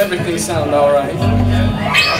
everything sound all right.